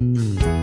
嗯。